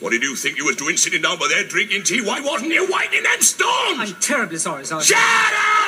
What did you think you was doing sitting down by there drinking tea? Why wasn't you winding them stones? I'm terribly sorry, Sergeant. Shut up!